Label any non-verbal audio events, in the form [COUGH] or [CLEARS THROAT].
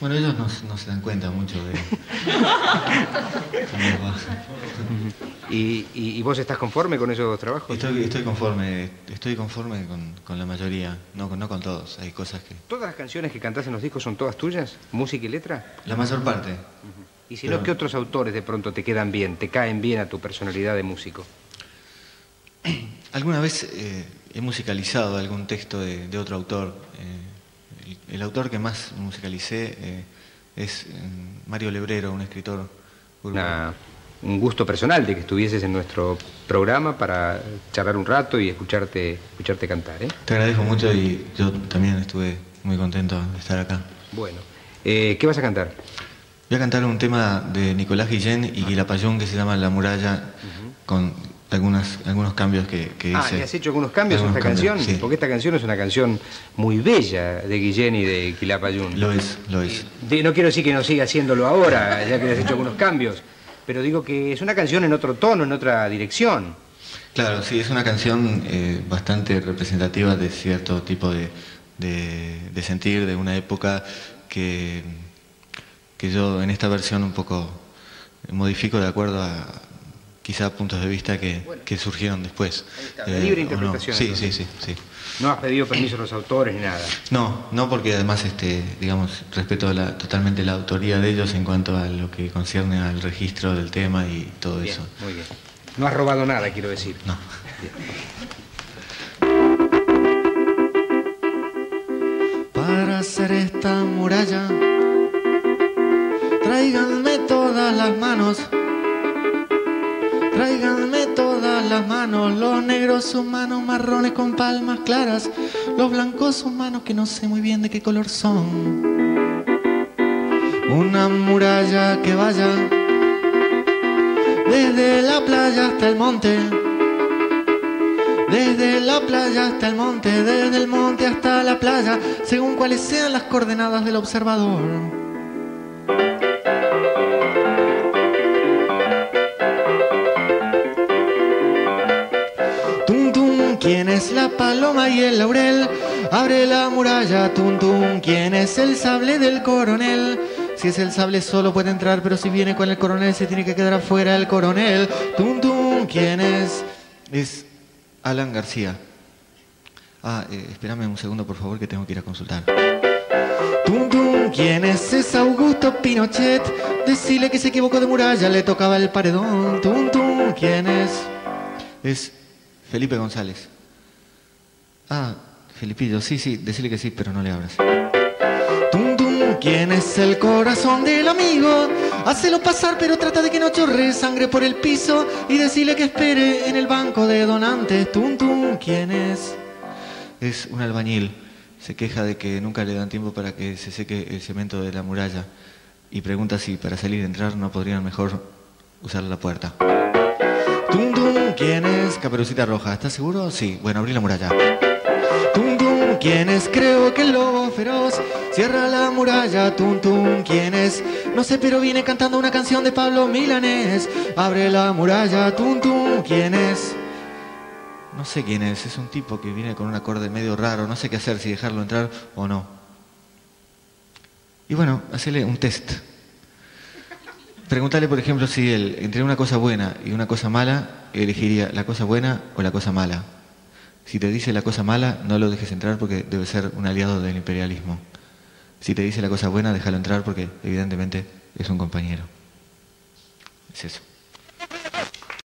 Bueno, ellos no, no se dan cuenta mucho de [LAUGHS] cómo va. ¿Y, vos estás conforme con esos trabajos? Estoy, estoy conforme, estoy conforme con, con la mayoría, no, con- no con todos. Hay cosas que. ¿Todas las canciones que cantás en los discos son todas tuyas? ¿Música y letra? La mayor parte. Y si no, ¿qué otros autores de pronto te quedan bien, te caen bien a tu personalidad de músico? [CLEARS THROAT] Alguna vez eh, he musicalizado algún texto de, de otro autor. eh, el, autor que más musicalicé eh, es eh, Mario Lebrero, un escritor un gusto personal de que estuvieses en nuestro programa para charlar un rato y escucharte, escucharte cantar, ¿eh? Te agradezco mucho y yo también estuve muy contento de estar acá. Bueno, eh, ¿qué vas a cantar? Voy a cantar un tema de Nicolás Guillén y Quilapayún que se llama La muralla con algunas, algunos cambios que, que Ah, hice. ¿le has hecho algunos cambios a Algunos esta canción? sí. Porque esta canción es una canción muy bella de Guillén y de Quilapayún. Lo es, lo es. De- no quiero decir que no siga haciéndolo ahora, ya que le has hecho algunos cambios, pero digo que es una canción en otro tono, en otra dirección. Claro, sí, es una canción eh, bastante representativa de cierto tipo de, de- de sentir de una época que, que yo en esta versión un poco modifico de acuerdo a quizá puntos de vista que, que surgieron después. la libre o no. interpretación, Sí, sí, sí, sí. No has pedido permiso a los autores ni nada. No, no porque además, este, digamos, respeto la- totalmente la autoría de ellos en cuanto a lo que concierne al registro del tema y todo Bien, eso. muy bien. No has robado nada, quiero decir. No. Para hacer esta muralla, tráiganme todas las manos. Tráiganme todas las manos, los negros sus manos marrones con palmas claras, los blancos sus manos que no sé muy bien de qué color son. Una muralla que vaya desde la playa hasta el monte. Desde la playa hasta el monte, desde el monte hasta la playa, según cuáles sean las coordenadas del observador. Es la paloma y el laurel? Abre la muralla, tum tum, ¿quién es el sable del coronel? Si es el sable solo puede entrar, pero si viene con el coronel se tiene que quedar afuera el coronel. Tum tum, ¿quién es? Es Alan García. Ah, eh, espérame un segundo por favor que tengo que ir a consultar. Tum ¿quién es? Es Augusto Pinochet. Decile que se equivocó de muralla, le tocaba el paredón. Tum, ¿quién es? Es Felipe González. Ah, Felipillo, sí, sí, decirle que sí, pero no le abras. Tum tum, ¿quién es el corazón del amigo? Hacelo pasar, pero trata de que no chorre sangre por el piso y decirle que espere en el banco de donantes. Tum tum, ¿quién es? Es un albañil. Se queja de que nunca le dan tiempo para que se seque el cemento de la muralla y pregunta si para salir y entrar no podrían mejor usar la puerta. Tum tum, ¿quién es? Caperucita Roja, ¿estás seguro? Sí, bueno, abrí la muralla. Tum tum, ¿quién es? Creo que el lobo feroz cierra la muralla. Tum tum, ¿quién es? No sé, pero viene cantando una canción de Pablo Milanés. Abre la muralla. Tum tum, ¿quién es? No sé quién es, es un tipo que viene con un acorde medio raro, no sé qué hacer, si dejarlo entrar o no. Y bueno, hacele un test. Pregúntale, por ejemplo, si él, entre una cosa buena y una cosa mala, elegiría la cosa buena o la cosa mala. Si te dice la cosa mala, no lo dejes entrar porque debe ser un aliado del imperialismo. Si te dice la cosa buena, déjalo entrar porque evidentemente es un compañero. Es eso.